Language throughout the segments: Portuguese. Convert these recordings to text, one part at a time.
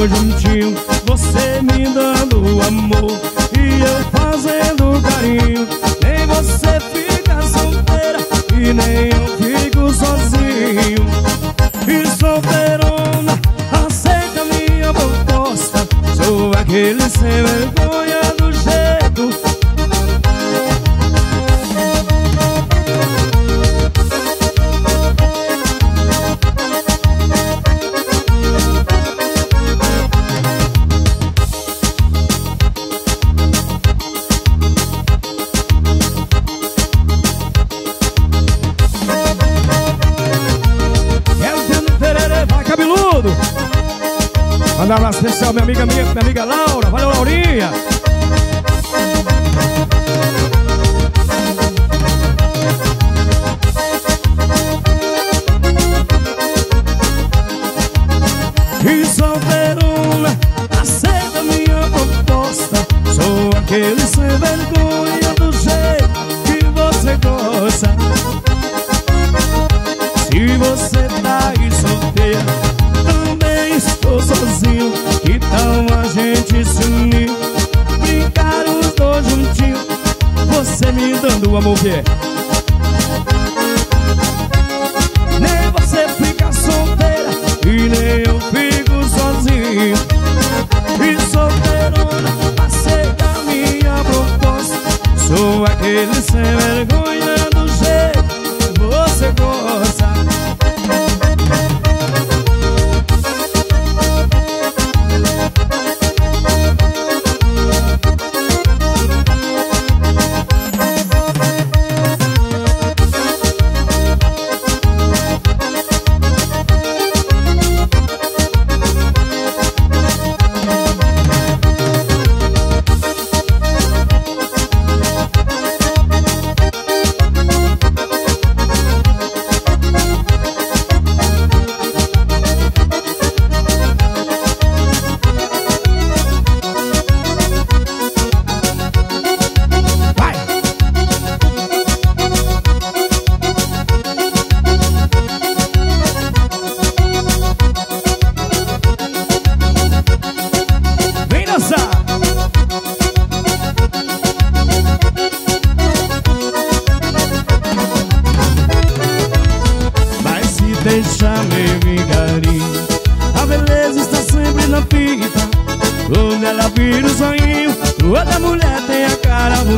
dois juntinhos Você me dando amor e eu fazendo carinho. Nem você fica solteira e nem eu fico sozinho. E solteirona, aceita minha proposta. Sou aquele sem vergonha cabeludo Manda um abraço especial, minha amiga, minha, minha amiga Laura. Valeu, Laurinha. E solteirona, aceita minha proposta. Sou aquele sem vergonha do jeito que você gosta. Se você tá aí solteira, estou sozinho Que tal a gente se unir, brincar os dois juntinhos Você me dando amor que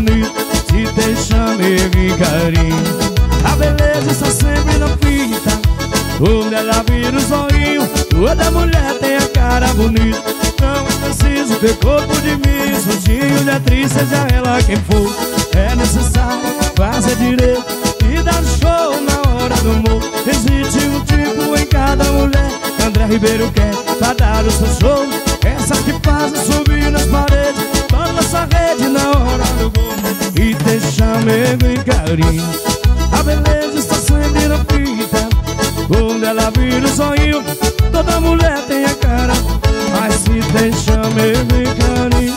cara bonita Se deixar meu engarinho A beleza está sempre na fita Quando ela vira o zoinho. Toda mulher tem a cara bonita Não é preciso ter corpo de mim Sozinho de atriz, seja ela quem for É necessário fazer direito E dar show na hora do humor. Existe um tipo em cada mulher André Ribeiro quer pra dar o seu show. Essas que fazem subir nas paredes Balança a rede na hora do gol. E deixa amigo e carinho. A beleza está sempre na fita. Quando ela vira o sonho Toda mulher tem a cara. Mas se deixa amigo e carinho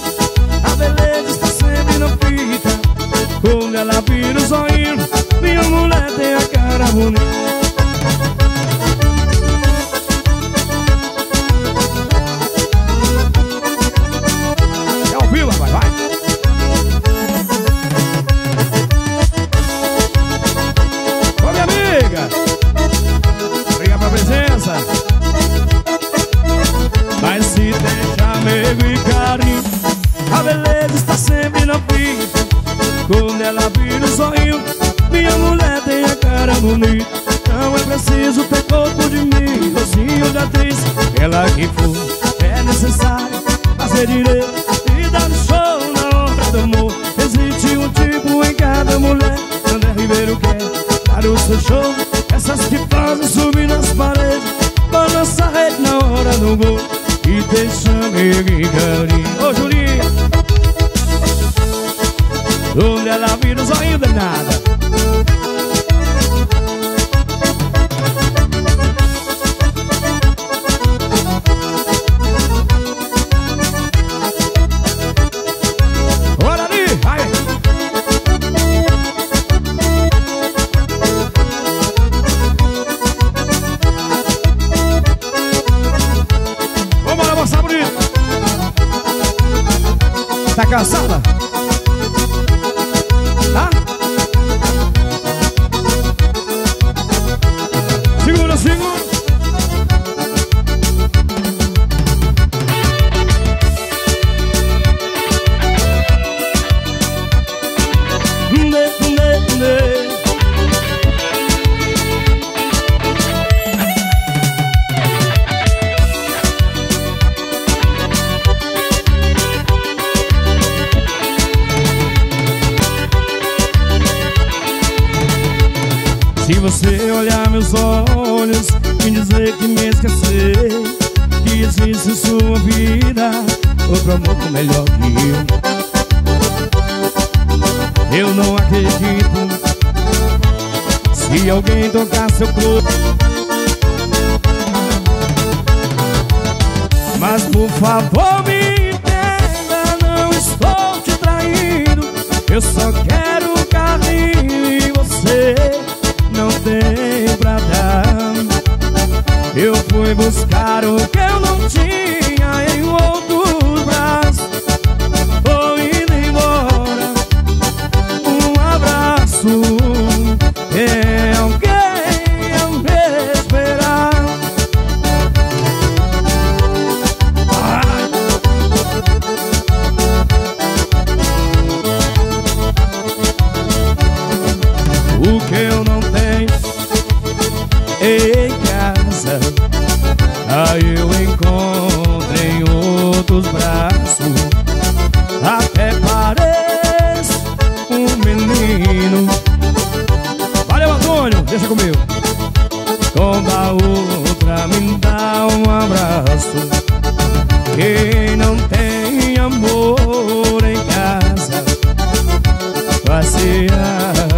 A beleza está sempre na fita. Quando ela vira o sonho Minha mulher tem a cara bonita bonita. Não é preciso ter corpo de mim, docinho de atriz, ela que for. É necessário fazer direito e dar um show na hora do amor. Existe um tipo em cada mulher, André Ribeiro quer dar o seu show. Essas que fazem subir nas paredes, balança a rede na hora do gol. E deixa amigo e carinho. Ô Julinha! Quando Tá cansada? Tá? Olhos e dizer que me esqueceu Que existe sua vida outro amor melhor que eu. Eu não acredito. Se alguém tocar seu corpo. Mas por favor me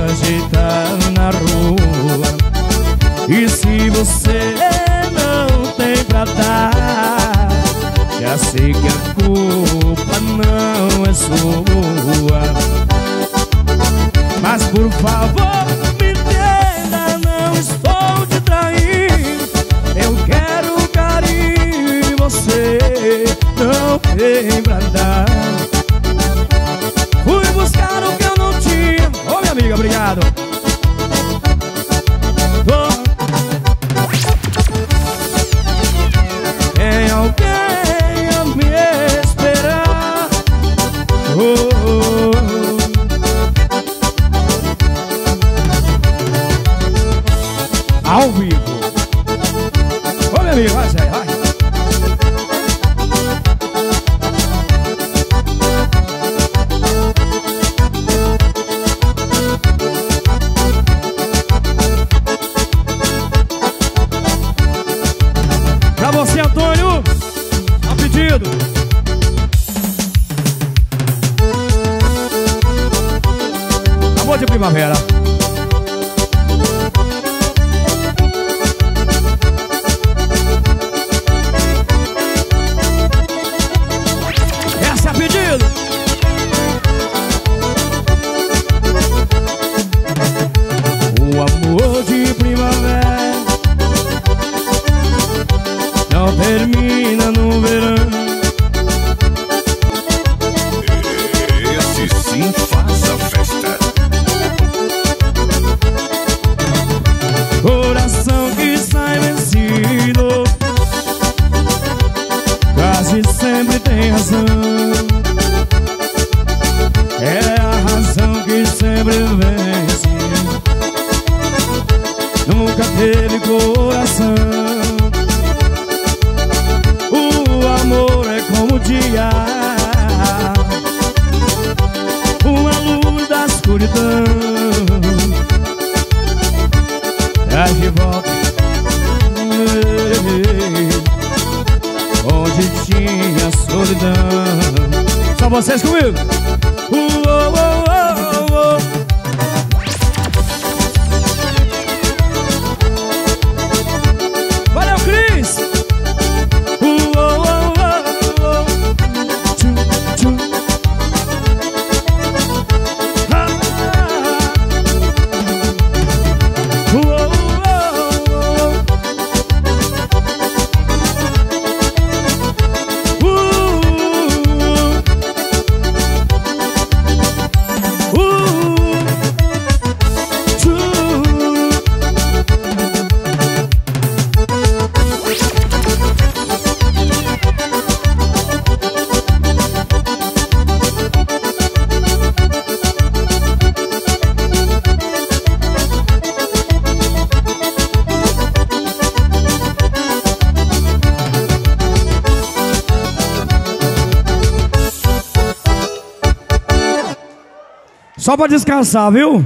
ajeitar na rua. E se você não tem pra dar Já sei que a culpa não é sua. Mas por favor me entenda, não estou te traindo. Eu quero carinho e você não tem pra dar ouvindo? Amor de primavera. dia. Uma luz da escuridão. É de volta. Onde tinha solidão. Só vocês comigo? Uh, oh, oh. Só pra descansar, viu?